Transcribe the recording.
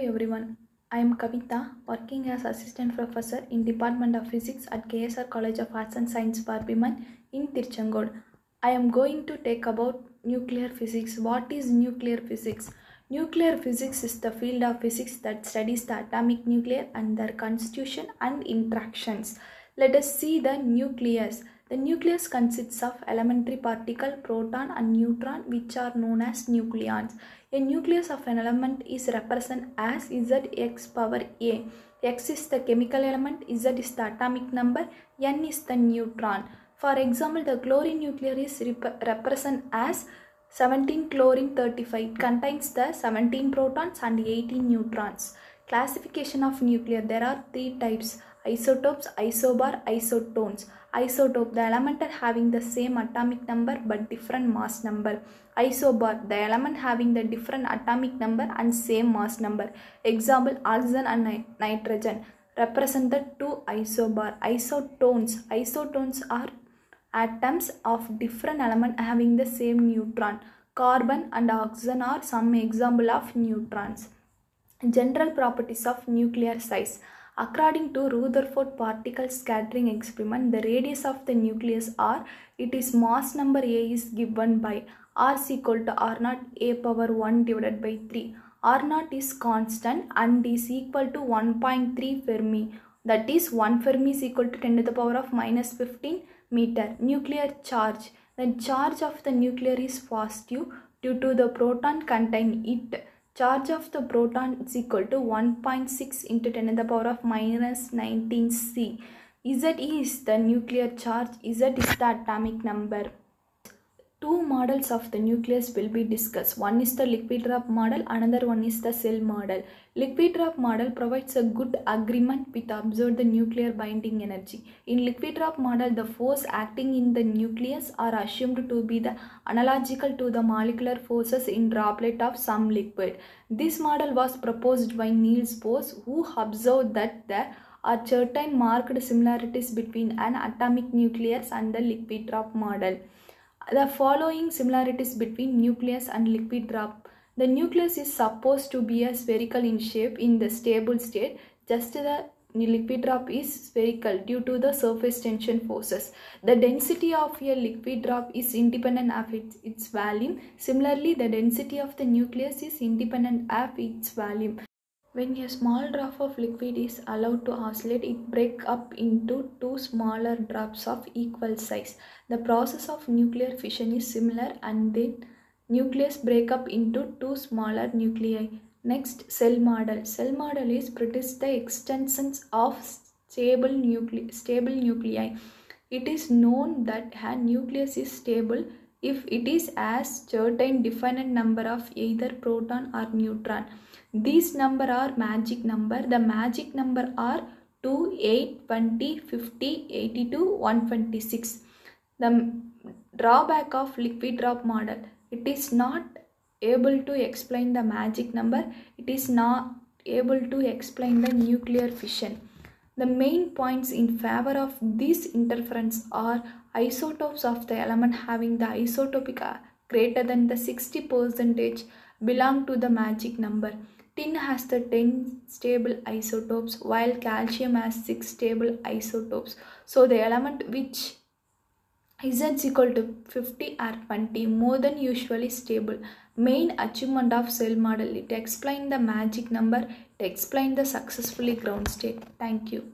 Hi everyone, I am Kavitha, working as assistant professor in Department of Physics at KSR College of Arts and Science Barbiman in Tiruchengode. I am going to take about nuclear physics. What is nuclear physics? Nuclear physics is the field of physics that studies the atomic nucleus and their constitution and interactions. Let us see the nucleus. The nucleus consists of elementary particle, proton and neutron which are known as nucleons. A nucleus of an element is represented as Zx power A. X is the chemical element, Z is the atomic number, N is the neutron. For example, the chlorine nucleus is rep- represented as 17 chlorine 35. It contains the 17 protons and 18 neutrons. Classification of nuclear. There are three types isotopes, isobar, isotones. Isotope, the element are having the same atomic number but different mass number. Isobar, the element having the different atomic number and same mass number. Example, oxygen and ni- nitrogen represent the two isobar. Isotones, isotones are atoms of different element having the same neutron. Carbon and oxygen are some example of neutrons. General properties of nuclear size. According to Rutherford particle scattering experiment, the radius of the nucleus R, it is mass number A is given by R is equal to R naught A power 1 divided by 3. R naught is constant and is equal to 1.3 Fermi. That is 1 Fermi is equal to 10 to the power of minus 15 meter. Nuclear charge. The charge of the nuclear is positive due to the proton contain it. Charge of the proton is equal to 1.6 into 10 to the power of minus 19 C. Z is the nuclear charge, Z is the atomic number. Two models of the nucleus will be discussed. One is the liquid drop model, another one is the shell model. Liquid drop model provides a good agreement with observed the nuclear binding energy. In liquid drop model, the force acting in the nucleus are assumed to be the analogical to the molecular forces in droplet of some liquid. This model was proposed by Niels Bohr, who observed that there are certain marked similarities between an atomic nucleus and the liquid drop model. The following similarities between nucleus and liquid drop. The nucleus is supposed to be a spherical in shape in the stable state, just the liquid drop is spherical due to the surface tension forces. The density of a liquid drop is independent of its, its volume. Similarly, the density of the nucleus is independent of its volume. When a small drop of liquid is allowed to oscillate, it breaks up into two smaller drops of equal size. The process of nuclear fission is similar and then nucleus break up into two smaller nuclei. Next, shell model. Shell model is produce the extensions of stable, nucle- stable nuclei. It is known that a nucleus is stable if it is as certain definite number of either proton or neutron. These number are magic number. The magic number are 2, 8, 20, 50, 82, 126. The drawback of liquid drop model. It is not able to explain the magic number. It is not able to explain the nuclear fission. The main points in favor of this interference are isotopes of the element having the isotopic uh, greater than the 60 percentage belong to the magic number. Tin has the 10 stable isotopes while calcium has 6 stable isotopes. So the element which Is equal to 50 or 20 more than usually stable. Main achievement of shell model it explain the magic number, it explain the successfully ground state. Thank you.